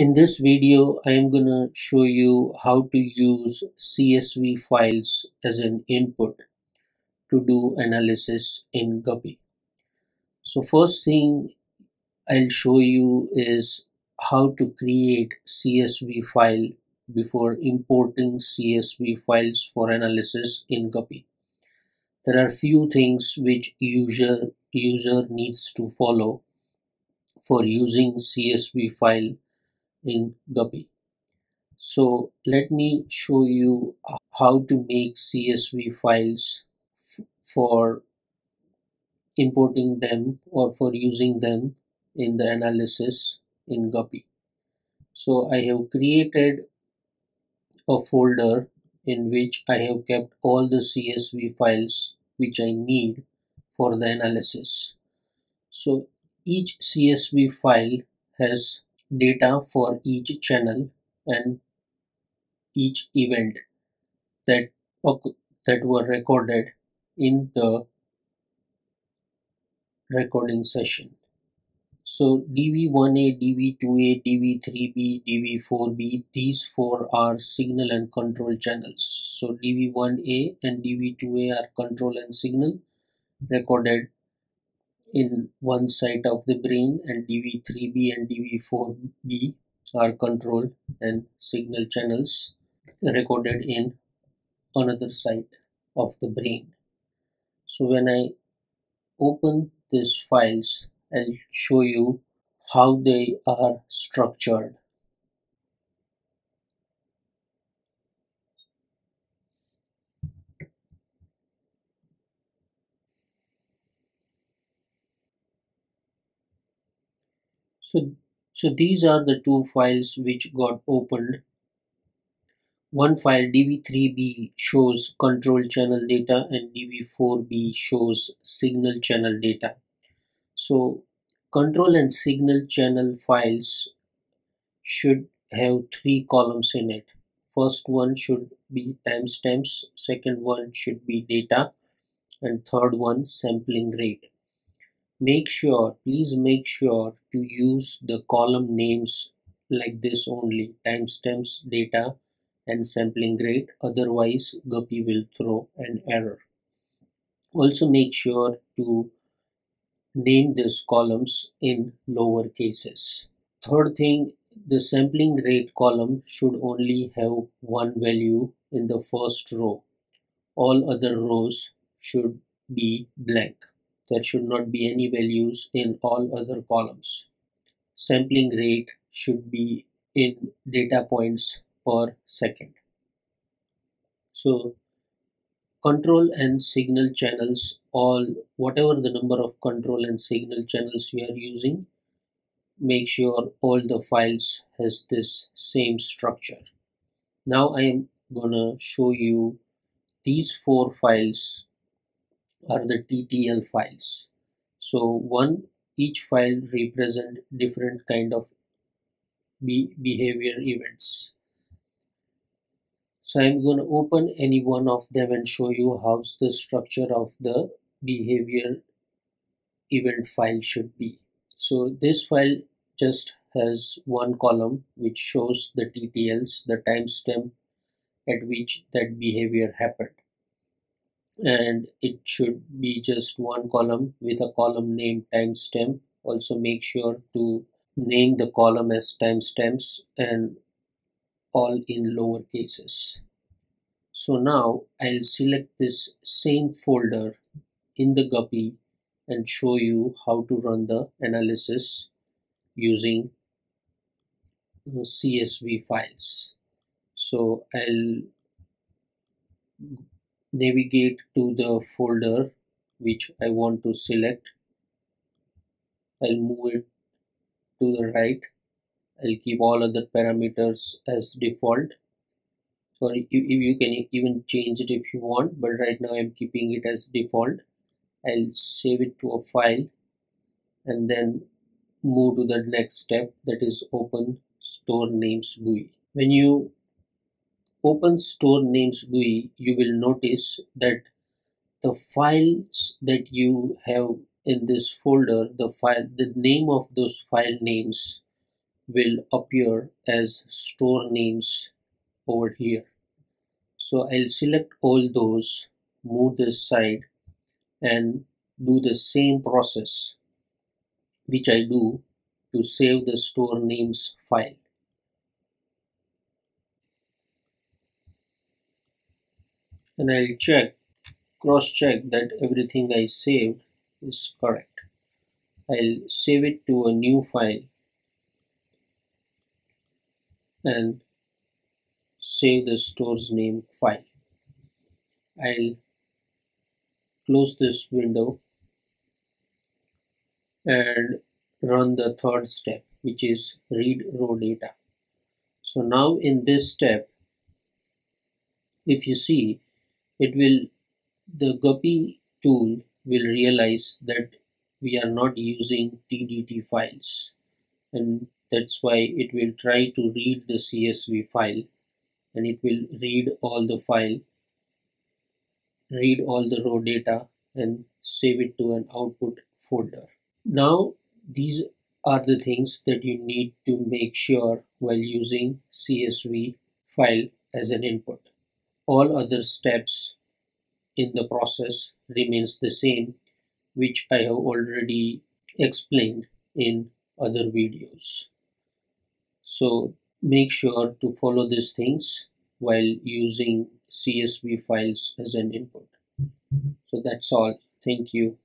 In this video, I am gonna show you how to use CSV files as an input to do analysis in Guppy. So first thing I'll show you is how to create CSV file before importing CSV files for analysis in Guppy. There are few things which user user needs to follow for using CSV file in Guppy. So let me show you uh, how to make CSV files for importing them or for using them in the analysis in Guppy. So I have created a folder in which I have kept all the CSV files which I need for the analysis. So each CSV file has data for each channel and each event that that were recorded in the recording session. So DV1A, DV2A, DV3B, DV4B, these four are signal and control channels. So DV1A and DV2A are control and signal recorded in one side of the brain and DV3B and DV4B are control and signal channels recorded in another side of the brain. So when I open these files, I'll show you how they are structured. So, so these are the two files which got opened. One file dv3b shows control channel data and dv4b shows signal channel data. So control and signal channel files should have three columns in it. First one should be timestamps, second one should be data, and third one sampling rate make sure please make sure to use the column names like this only timestamps data and sampling rate. Otherwise guppy will throw an error. Also make sure to name these columns in lower cases. Third thing the sampling rate column should only have one value in the first row. All other rows should be blank there should not be any values in all other columns. Sampling rate should be in data points per second. So control and signal channels all whatever the number of control and signal channels you are using make sure all the files has this same structure now I am gonna show you these four files are the TTL files. So one each file represent different kind of be behavior events. So I'm going to open any one of them and show you how's the structure of the behavior event file should be. So this file just has one column which shows the TTLs, the timestamp at which that behavior happened and it should be just one column with a column name timestamp. Also make sure to name the column as timestamps and all in lower cases. So now I'll select this same folder in the guppy and show you how to run the analysis using uh, CSV files. So I'll navigate to the folder which I want to select. I'll move it to the right. I'll keep all other parameters as default. Or you, you can even change it if you want but right now I'm keeping it as default. I'll save it to a file and then move to the next step that is open store names GUI when you open store names GUI, you will notice that the files that you have in this folder, the file, the name of those file names will appear as store names over here. So I'll select all those move this side and do the same process which I do to save the store names file and I'll check cross check that everything I saved is correct I'll save it to a new file and save the store's name file. I'll close this window and run the third step which is read raw data. So now in this step if you see it will the guppy tool will realize that we are not using TDT files. And that's why it will try to read the CSV file. And it will read all the file read all the raw data and save it to an output folder. Now these are the things that you need to make sure while using CSV file as an input all other steps in the process remains the same which I have already explained in other videos so make sure to follow these things while using CSV files as an input. So that's all. Thank you.